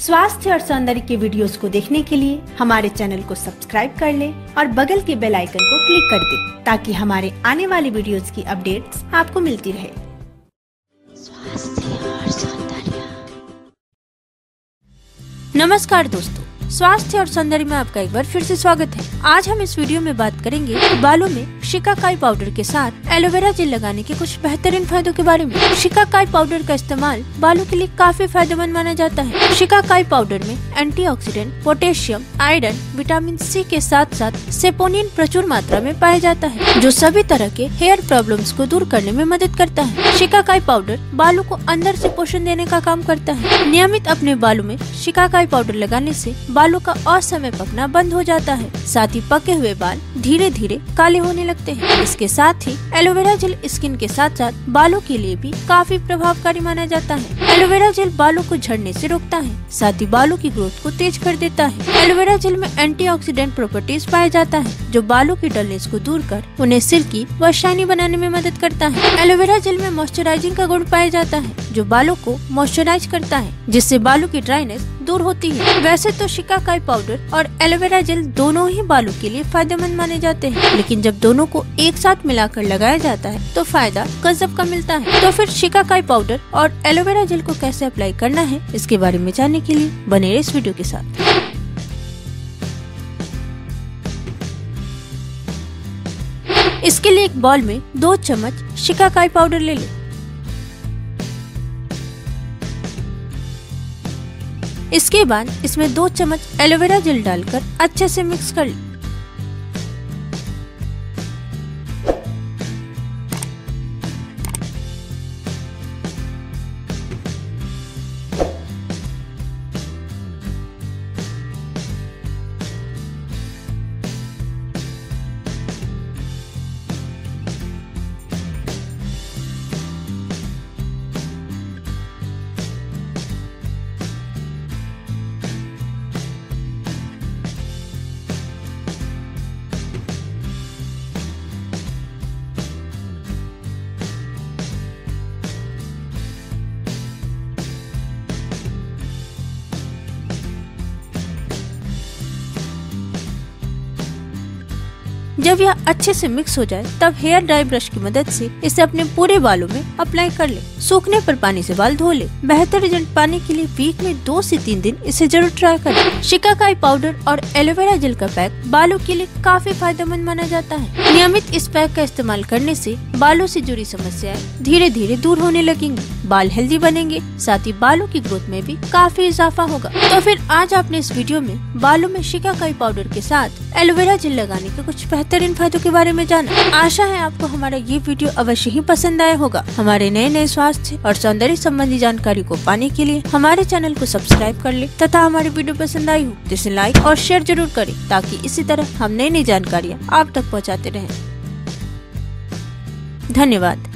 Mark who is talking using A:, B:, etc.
A: स्वास्थ्य और सौंदर्य के वीडियोस को देखने के लिए हमारे चैनल को सब्सक्राइब कर लें और बगल के बेल आइकन को क्लिक कर दें, ताकि हमारे आने वाले वीडियोस की अपडेट्स आपको मिलती रहे।
B: नमस्कार दोस्तों स्वास्थ्य और सौंदर्य में आपका एक बार फिर से स्वागत है। आज हम इस वीडियो में बात करेंगे बालों में शिकाकाई पाउडर के साथ एलोवेरा जेल लगाने के कुछ बेहतरीन फायदों के बारे में। शिकाकाई पाउडर का इस्तेमाल बालों के लिए काफ़ी फ़ायदेमंद माना जाता है। शिकाकाई पाउडर में antioxidant, potassium iron vitamin C के साथ साथ सेपोनिन प्रचुर मात्रा में पाया जाता है जो सभी तरह के हेयर प्रॉब्लम को दूर करने में मदद करता है। शिकाकाई पाउडर बालों को अंदर ऐसी पोषण देने का काम करता है। नियमित अपने बालों में शिकाकाई पाउडर लगाने से बालों का असमय पकना बंद हो जाता है। साथ ही पके हुए बाल धीरे धीरे काले होने लगते हैं। इसके साथ ही एलोवेरा जेल स्किन के साथ साथ बालों के लिए भी काफ़ी प्रभावकारी माना जाता है। एलोवेरा जेल बालों को झड़ने से रोकता है, साथ ही बालों की ग्रोथ को तेज कर देता है। एलोवेरा जेल में एंटीऑक्सीडेंट प्रॉपर्टीज़ पाया जाता है, जो बालों की डलनेस को दूर कर, उन्हें सिल्की व शाइनी बनाने में मदद करता है। एलोवेरा जेल में मॉइस्चराइजिंग का गुण पाया जाता है, जो बालों को मॉइस्चराइज करता है, जिससे बालों की ड्राइनेस दूर होती है। वैसे तो शिकाकाई पाउडर और एलोवेरा जेल दोनों ही बालों के लिए फ़ायदेमंद माने जाते हैं। लेकिन जब दोनों को एक साथ मिलाकर लगाया जाता है तो फ़ायदा गजब का मिलता है। तो फिर शिकाकाई पाउडर और एलोवेरा जेल को कैसे अप्लाई करना है, इसके बारे में जानने के लिए बने इस वीडियो के साथ। इसके लिए एक बॉल में दो चम्मच शिकाकाई पाउडर ले लें। इसके बाद इसमें दो चम्मच एलोवेरा जेल डालकर अच्छे से मिक्स कर लें। जब यह अच्छे से मिक्स हो जाए, तब हेयर ड्राई ब्रश की मदद से इसे अपने पूरे बालों में अप्लाई कर ले। सूखने पर पानी से बाल धो ले। बेहतर रिज़ल्ट पाने के लिए वीक में दो से तीन दिन इसे ज़रूर ट्राई करें। शिकाकाई पाउडर और एलोवेरा जेल का पैक बालों के लिए काफ़ी फ़ायदेमंद माना जाता है। नियमित इस पैक का इस्तेमाल करने से बालों से जुड़ी समस्याएँ धीरे धीरे दूर होने लगेंगी। बाल हेल्दी बनेंगे, साथ ही बालों की ग्रोथ में भी काफ़ी इजाफा होगा। तो फिर आज आपने इस वीडियो में बालों में शिकाकाई पाउडर के साथ एलोवेरा जेल लगाने के कुछ बेहतरीन फायदों के बारे में जाना। आशा है आपको हमारा ये वीडियो अवश्य ही पसंद आया होगा। हमारे नए नए स्वास्थ्य और सौंदर्य संबंधी जानकारी को पाने के लिए हमारे चैनल को सब्सक्राइब कर ले तथा हमारी वीडियो पसंद आई हो जिसे लाइक और शेयर ज़रूर करें, ताकि इसी तरह हम नई नई जानकारियाँ आप तक पहुँचाते रहे। धन्यवाद।